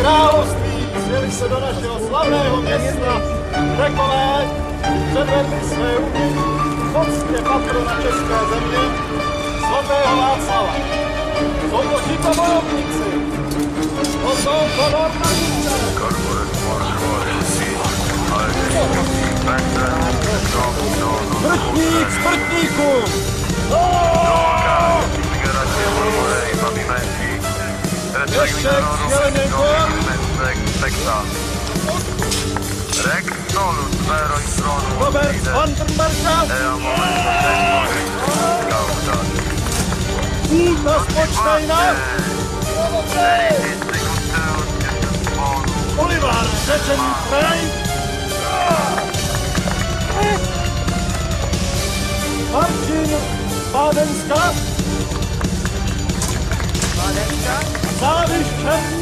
království sjeli se do našeho slavného města Rekové, předvedli své umění poctě patrona České země, svatého Václava. Jsou to tito bojovníci. To jsou normalisté. Smrtník smrtníků! Deszczek, zielony gór! Rex Solus, Vero i Tronu. Robert, Oliver, setzen rein! Marcin Badenska! Badenska?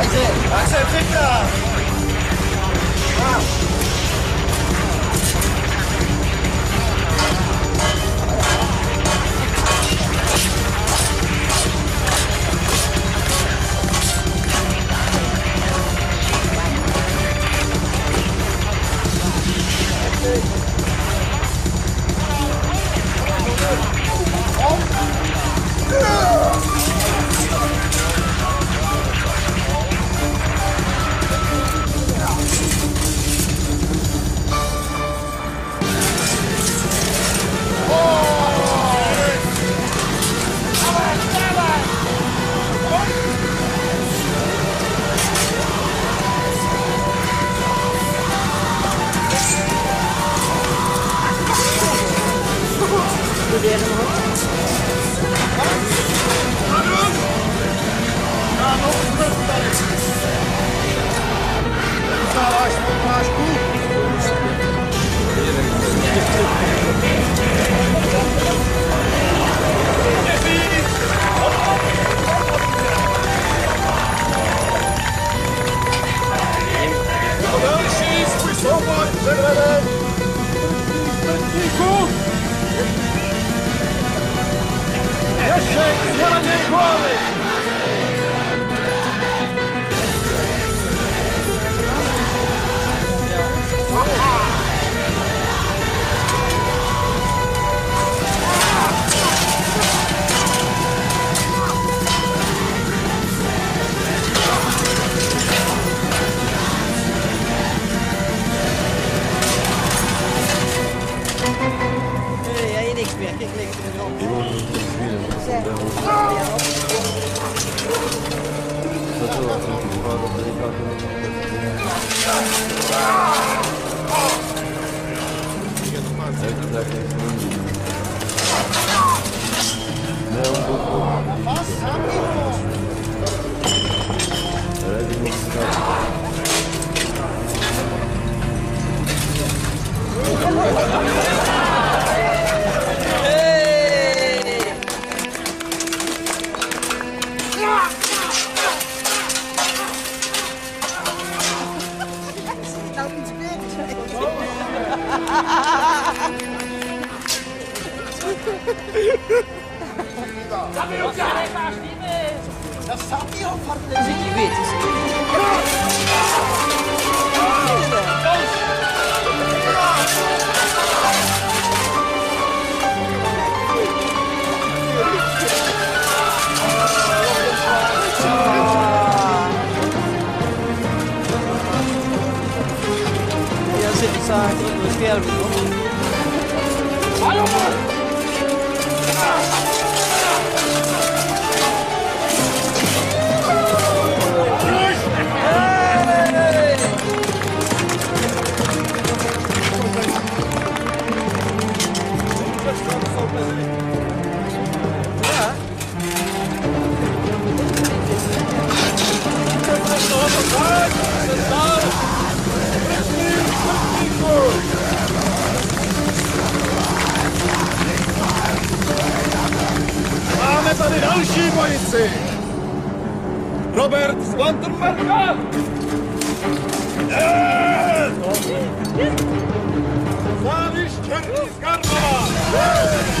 That's it. That's it. Victor. Wow. Jeszcze z Jaranem Głowy! 我们自己要自己找。Tapioca! Dat is tapioca! Zit je weet eens. Ja, zit het eigenlijk in de schermen, Robert Vandenberg'a! Evet! Salih Kerkiz Garnava! Evet!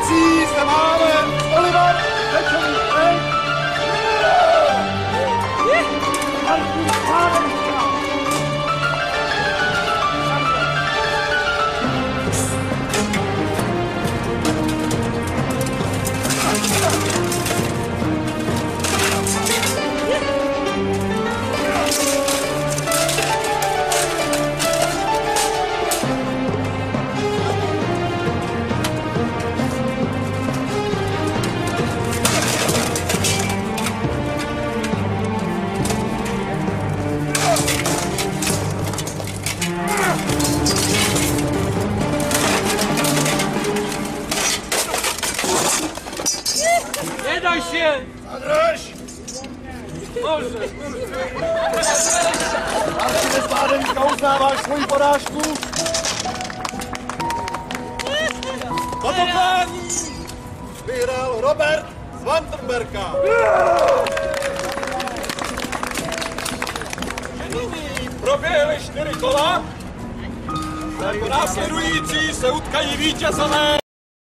eternity. Nie daj się! Drž! Może! Martine Pávenka, uznáváš svoji porážku? Toto klání vyhrál Robert z Wantenberga. Nyní proběhly čtyři kola. Jako následující se utkají vítězové